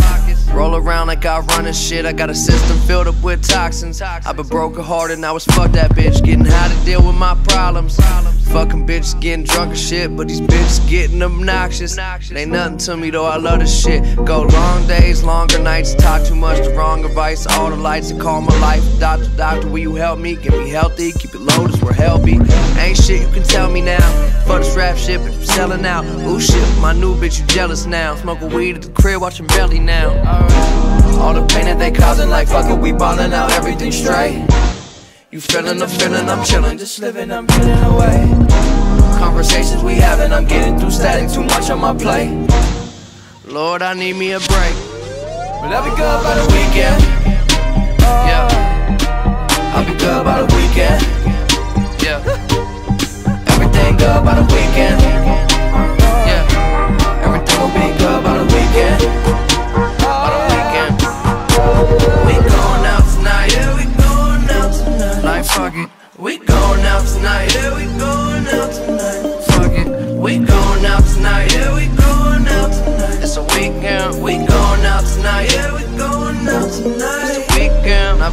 pockets. Roll around like I run and shit. I got a system filled up with toxins. I've been broken hearted, now was fuck that bitch. Getting how to deal with my problems. Fucking bitches getting drunk and shit, but these bitches getting obnoxious. ain't nothing to me though, I love this shit. Go long days, longer nights, talk too much, the wrong advice. All the lights that call my life. Doctor, doctor, will you help me? Get me healthy, keep it low, this where be. Ain't shit you can tell me now. Fuck this rap shit, but I'm selling out. Ooh shit, my new bitch, you jealous now. Smoking weed at the crib, watching belly now. All the pain that they causing, like fuck it, we ballin' out, everything straight. You feeling the feeling, I'm chillin', just living, I'm getting away. Conversations we having, I'm getting through static, too much on my plate. Lord, I need me a break. But I'll be good by the weekend. Yeah. I'll be good by the weekend. Yeah. Everything good by the weekend.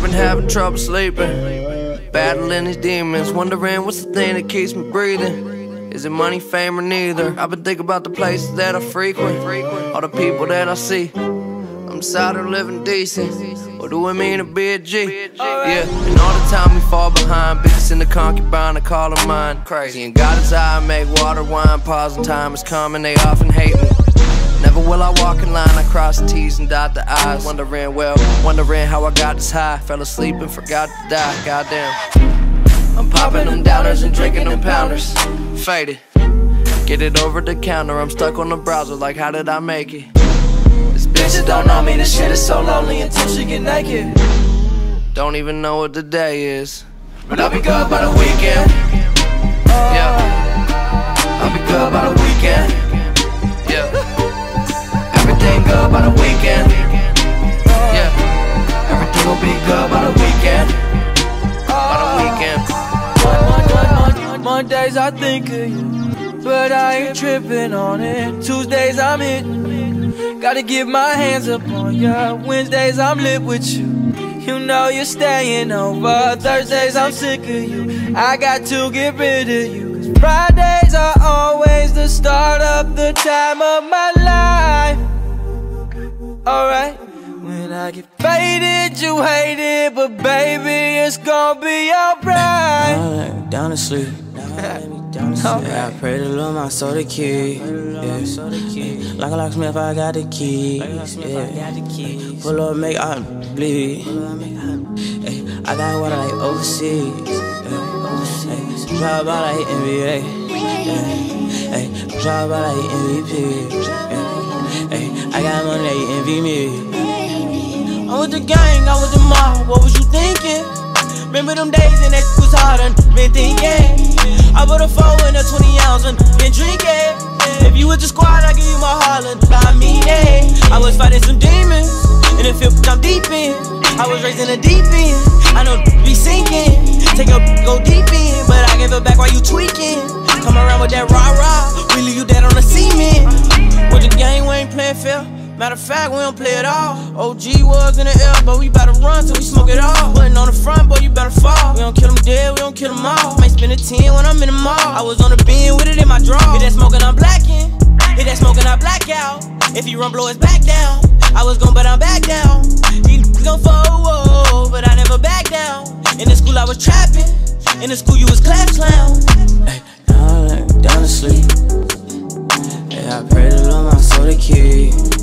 Been having trouble sleeping. Battling these demons, wondering what's the thing that keeps me breathing. Is it money, fame, or neither? I've been thinking about the places that I frequent, all the people that I see. I'm tired of living decent. What do it mean to be a G? Yeah, and all the time we fall behind. Bitches in the concubine, I call them mine. Crazy. And God is I make water, wine, pause, and time is coming. They often hate me. Never will I walk in line, I cross the T's and dot the I's. Wondering, well, wondering how I got this high. Fell asleep and forgot to die, goddamn. I'm popping them downers and drinking them pounders. Faded. Get it over the counter, I'm stuck on the browser, like, how did I make it? This bitch don't know me, this shit is so lonely until she get naked. Don't even know what the day is. But I'll be good by the weekend. Yeah. I'll be good by the weekend. Good by the weekend. Yeah. Everything will be good by the weekend. By the weekend. Mondays I think of you, but I ain't tripping on it. Tuesdays I'm hitting, gotta get my hands up on ya. Wednesdays I'm lit with you. You know you're staying over. Thursdays I'm sick of you. I got to get rid of you. Cause Fridays are always the start of the time of my life. Alright. When I get faded, you hate it, but baby, it's gonna be alright. Down, down to sleep. Yeah, I pray to Lord my soul the key. Yeah. Like a locksmith, I got the key. Yeah. Pull up, make I bleed. Hey, I got water like overseas. Hey, drive by like NBA. Hey, drive by like MVP. Hey, I got money, they envy me. I'm with the gang, I'm with the mob. What was you thinking? Remember them days and that was hard and been thinking. I put a four in a 20 ounce and been drinking. If you with the squad, I give you my Harlan. I mean it. I was fighting some demons in the field, I'm deep in. I was raised in the deep end. I know be sinking. Take a go deep in, but I gave it back while you tweaking. Come around with that rah rah, we Matter of fact, we don't play at all. OG was in the air, but we to run till we smoke it all. Putting on the front, boy, you better fall. We don't kill them dead, we don't kill them all. Might spend a 10 when I'm in the mall. I was on the beam with it in my draw. Hit that smoking, I'm blacking. Hit that smoking, I black out. If you run, blow his back down. I was gon' but I'm back down. He gon' fall, but I never back down. In the school, I was trapping. In the school, you was class clown. Hey, down, to sleep. Yeah, I pray to Lord my soul the key.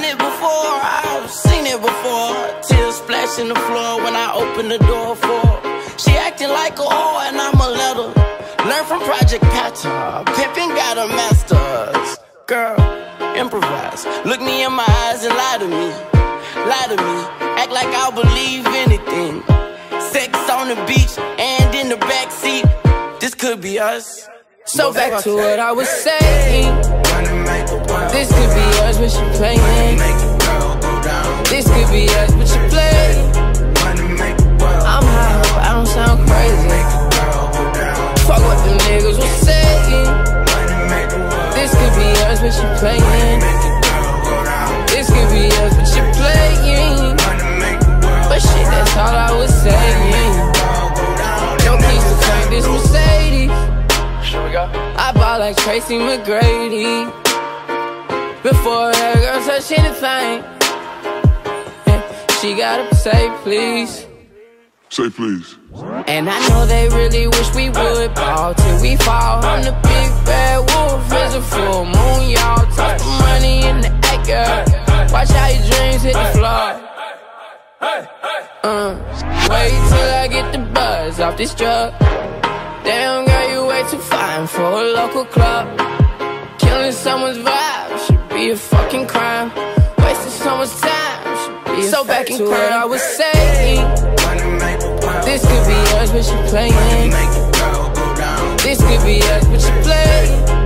done it before, I've seen it before. Tears splash in the floor when I open the door for her. She acting like a whore and I'm a letter. Learn from Project Pattern. Pimpin' got a master's. Girl, improvise. Look me in my eyes and lie to me. Lie to me. Act like I'll believe anything. Sex on the beach and in the backseat. This could be us. So back to what I was saying. This could be us, but you playing. This could be us, but you play. Tracy McGrady. Before that girl touch anything, she gotta say please. Say please. And I know they really wish we would ball till we fall. I'm the big bad wolf, it's a full moon, y'all. Toss the money in the girl. Watch how your dreams hit the floor. Uh, wait till I get the buzz off this drug. Damn, girl, you way too fine for a local club. Killing someone's vibe should be a fucking crime. Wasting someone's time should be a So back to what I was saying. This could be us, but you're playing. This could be us, but you play.